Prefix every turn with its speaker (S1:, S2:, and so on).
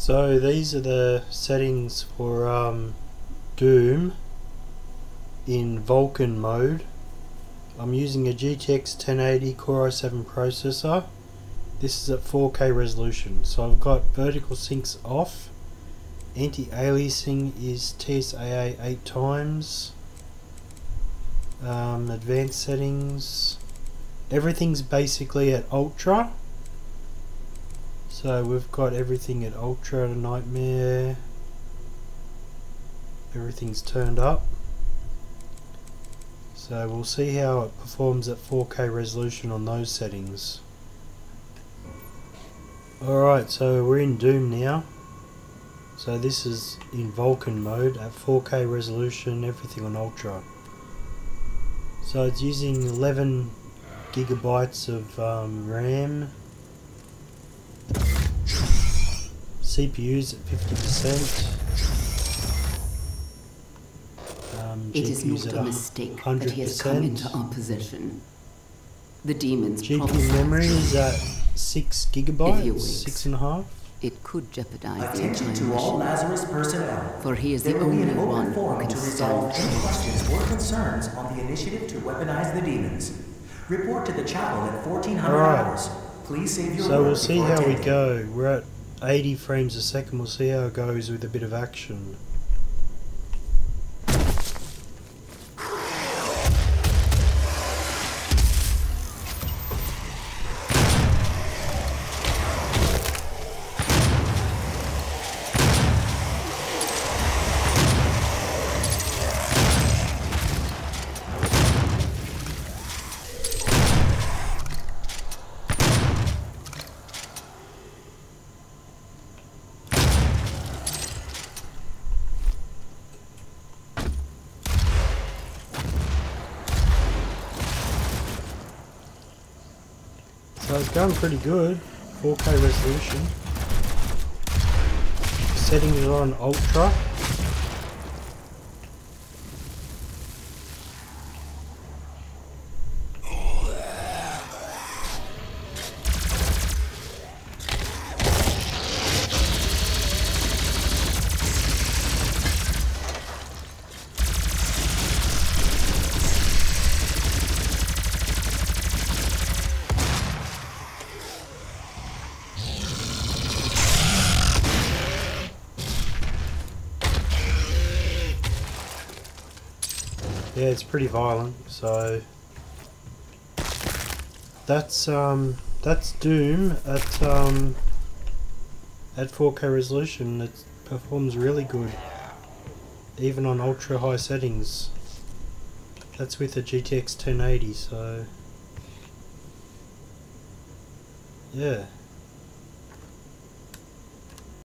S1: So these are the settings for um, Doom in Vulkan mode. I'm using a GTX 1080 Core i7 processor. This is at 4K resolution. So I've got vertical syncs off. Anti-aliasing is TSAA 8 times. Um, advanced settings. Everything's basically at ultra. So we've got everything at ultra nightmare. Everything's turned up. So we'll see how it performs at 4K resolution on those settings. Alright, so we're in Doom now. So this is in Vulkan mode at 4K resolution, everything on Ultra. So it's using 11 gigabytes of um, RAM. CPU's at 50%. Um,
S2: It is
S1: GPU's
S2: not
S1: at
S2: a mistake that he has come into our possession. The demons
S1: GPU memory is at 6
S2: If he
S1: gigabytes,
S2: wakes.
S1: six and a half.
S2: It could jeopardize the
S3: Attention
S2: entire
S3: to all Lazarus personnel.
S2: for he is
S3: There
S2: the
S3: will be
S2: only
S3: an
S2: one
S3: open
S2: who
S3: forum
S2: can
S3: to resolve any questions or concerns on the initiative to weaponize the demons. Report to the chapel at 1400
S1: Alright.
S3: hours. Please save your
S1: So we'll see
S3: before
S1: how we go. We're at 80 frames a second. We'll see how it goes with a bit of action. So it's going pretty good. 4K resolution. Setting it on ultra. Yeah, it's pretty violent. So that's um that's Doom at um at 4K resolution. It performs really good, even on ultra high settings. That's with a GTX 1080. So yeah.